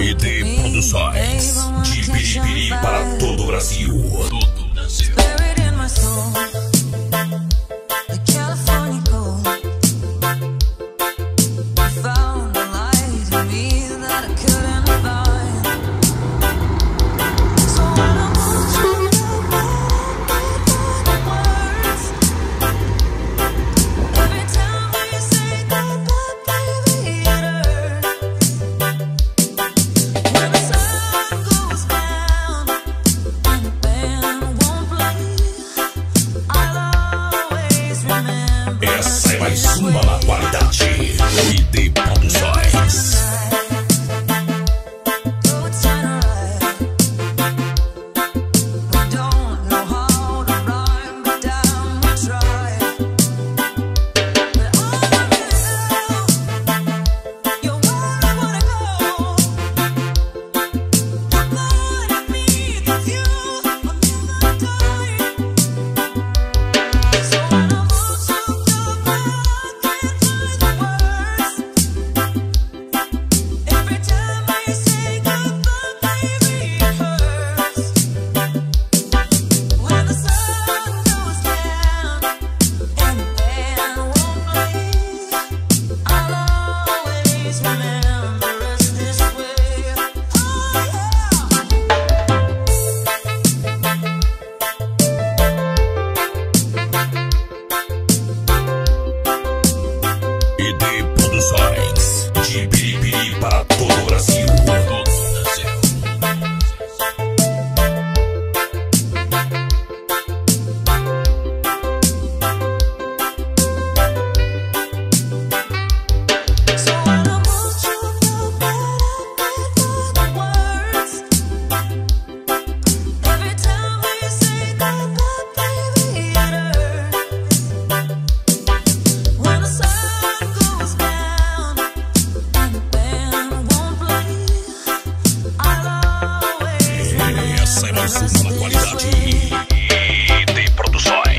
E on Produções de Piripiri para todo o Brasil. Todo o Brasil. suma uma qualidade e de. e ED Produções de Piripiri para todo o Brasil. qualidade. E tem produções.